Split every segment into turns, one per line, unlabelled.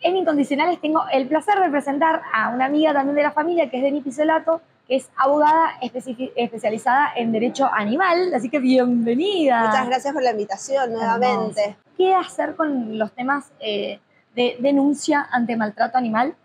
En Incondicionales tengo el placer de presentar a una amiga también de la familia, que es Deni Pisolato, que es abogada especializada en derecho animal, así que bienvenida.
Muchas gracias por la invitación nuevamente.
¿Qué hacer con los temas eh, de denuncia ante maltrato animal?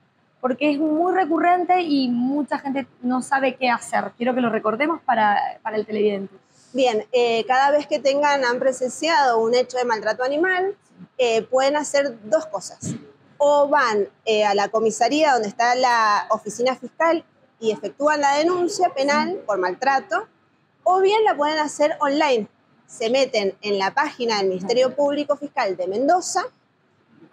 Porque es muy recurrente y mucha gente no sabe qué hacer. Quiero que lo recordemos para, para el televidente.
Bien, eh, cada vez que tengan, han presenciado un hecho de maltrato animal, eh, pueden hacer dos cosas o van eh, a la comisaría donde está la oficina fiscal y efectúan la denuncia penal por maltrato, o bien la pueden hacer online. Se meten en la página del Ministerio Público Fiscal de Mendoza,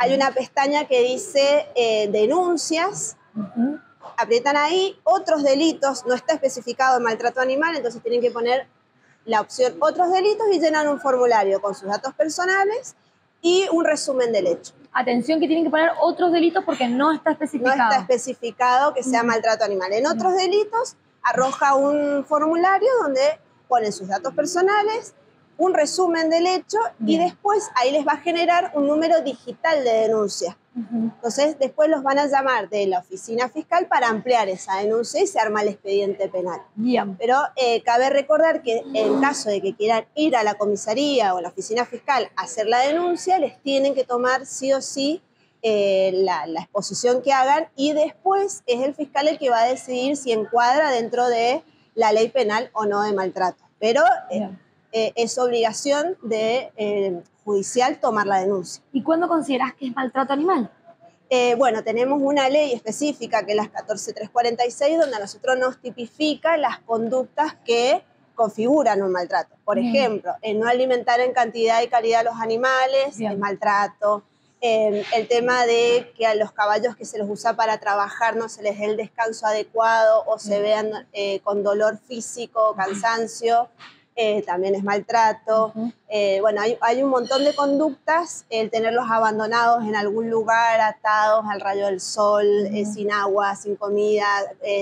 hay una pestaña que dice eh, denuncias, aprietan ahí, otros delitos, no está especificado maltrato animal, entonces tienen que poner la opción otros delitos y llenan un formulario con sus datos personales y un resumen del hecho
atención que tienen que poner otros delitos porque no está especificado.
No está especificado que sea maltrato animal. En otros delitos arroja un formulario donde ponen sus datos personales, un resumen del hecho y después ahí les va a generar un número digital de Entonces, después los van a llamar de la oficina fiscal para ampliar esa denuncia y se arma el expediente penal.
Bien.
Pero eh, cabe recordar que en caso de que quieran ir a la comisaría o a la oficina fiscal a hacer la denuncia, les tienen que tomar sí o sí eh, la, exposición que hagan y después es el fiscal el que va a decidir si encuadra dentro de la ley penal o no de maltrato. Pero eh, es obligación de judicial tomar la denuncia.
¿Y cuándo consideras que es maltrato animal?
Eh, bueno, tenemos una ley específica que es la 14346, donde a nosotros nos tipifica las conductas que configuran un maltrato. Por ejemplo, el no alimentar en cantidad y calidad a los animales es maltrato. Em, el tema de que a los caballos que se los usa para trabajar no se les dé el descanso adecuado o se vean eh, con dolor físico, cansancio, eh, también es maltrato. Eh, bueno, hay, un montón de conductas, el tenerlos abandonados en algún lugar, atados al rayo del sol, eh, sin agua, sin comida,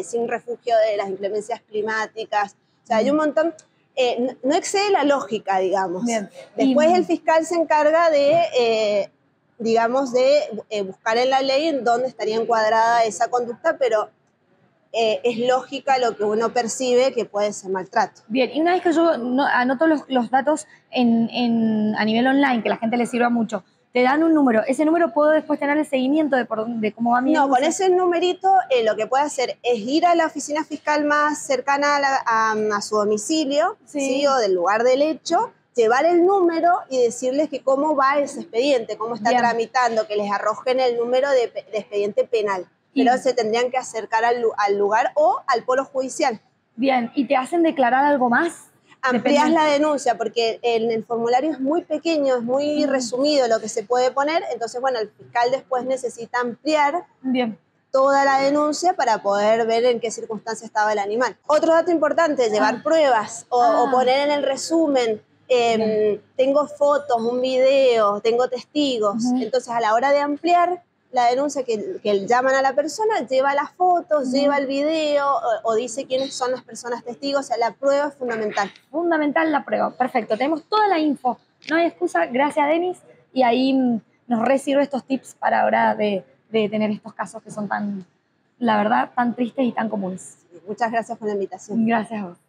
sin refugio de las inclemencias climáticas. O sea, hay un montón, no, excede la lógica, digamos. Después el fiscal se encarga de, digamos, de buscar en la ley en dónde estaría encuadrada esa conducta, pero eh, es lógica lo que uno percibe que puede ser maltrato.
Bien, y una vez que yo anoto los, datos en, a nivel online, que la gente le sirva mucho, te dan un número. ¿Ese número puedo después tener el seguimiento de, por, de cómo va mi
No, con ese numerito eh, lo que puede hacer es ir a la oficina fiscal más cercana a, su domicilio sí. o del lugar del hecho, llevar el número y decirles que cómo va ese expediente, cómo está tramitando, que les arrojen el número de expediente penal pero se tendrían que acercar al, lugar o al polo judicial.
Bien, ¿y te hacen declarar algo más?
Amplías la denuncia porque en el formulario es muy pequeño, es muy mm. resumido lo que se puede poner, entonces bueno, el fiscal después necesita ampliar
Bien.
toda la denuncia para poder ver en qué circunstancia estaba el animal. Otro dato importante, llevar ah. pruebas o, ah. poner en el resumen em, tengo fotos, un video, tengo testigos. Entonces, a la hora de ampliar, la denuncia que, que, llaman a la persona, lleva las fotos, lleva el video o, dice quiénes son las personas testigos. O sea, la prueba es fundamental.
Fundamental la prueba. Perfecto. Tenemos toda la info. No hay excusa. Gracias, Denis. Y ahí mm, nos recibo estos tips para ahora de, de tener estos casos que son tan, la verdad, tan tristes y tan comunes.
Muchas gracias por la invitación.
Gracias a vos.